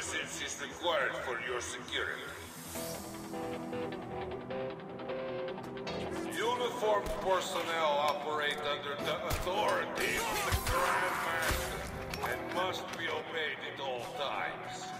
presence is required for your security. Uniformed personnel operate under the authority of the Grand Master and must be obeyed at all times.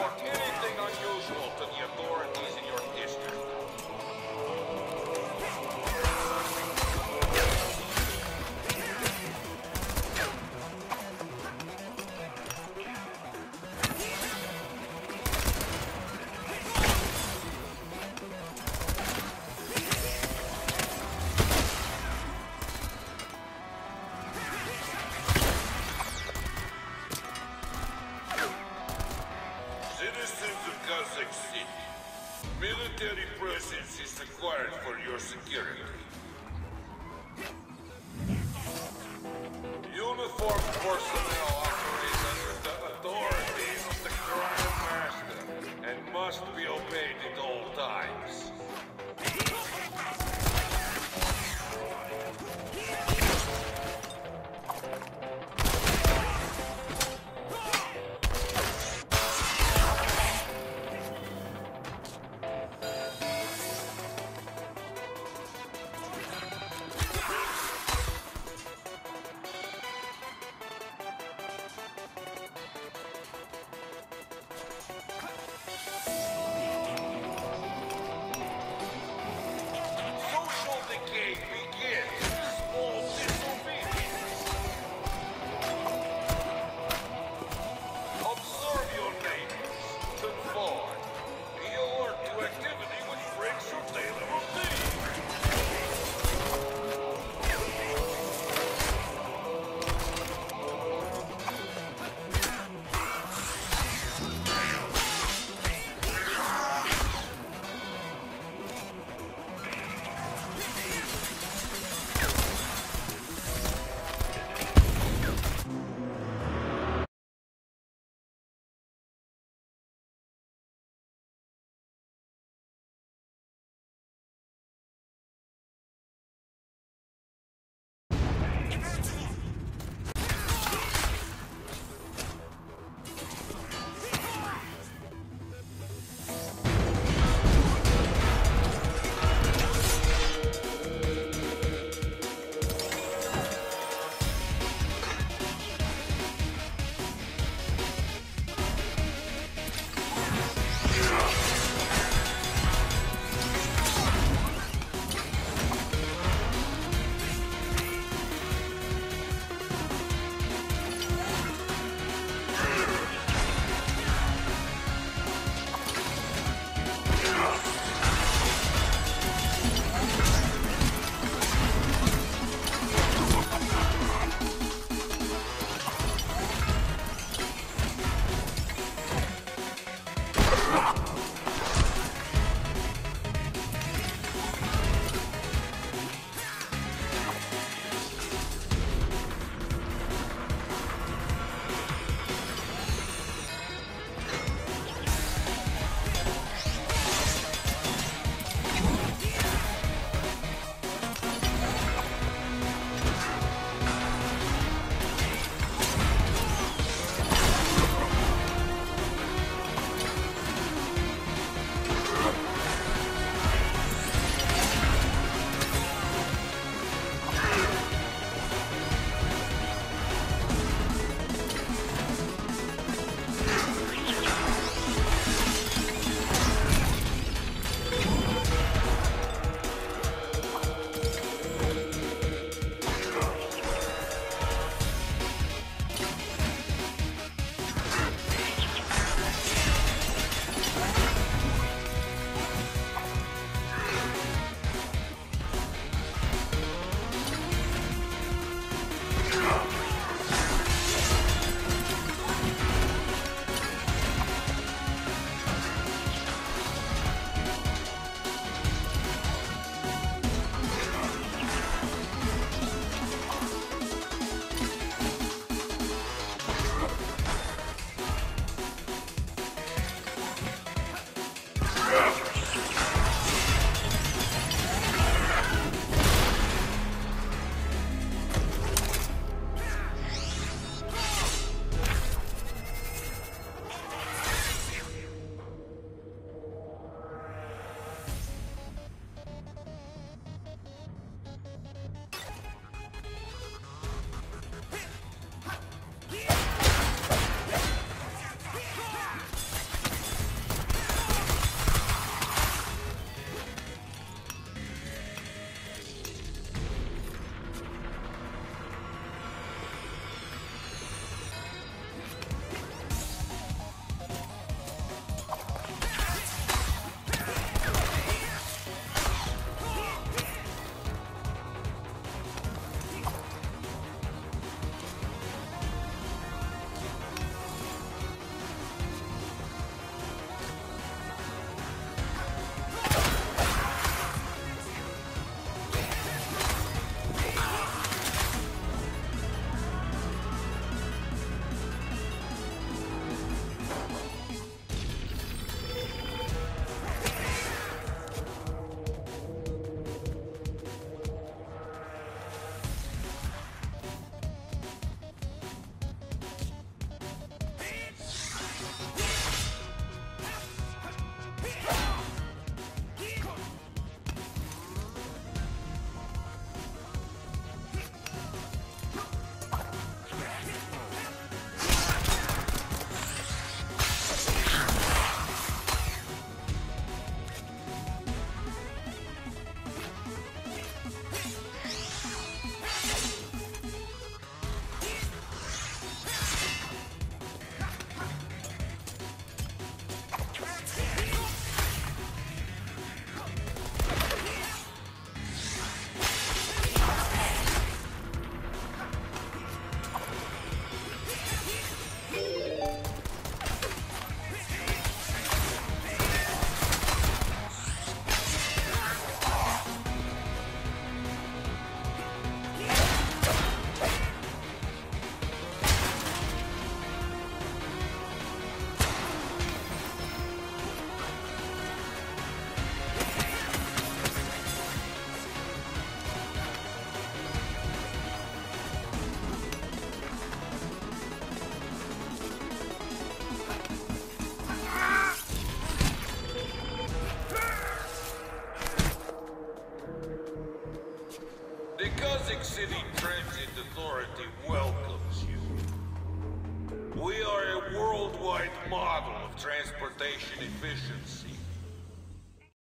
report anything unusual to the authorities in your district.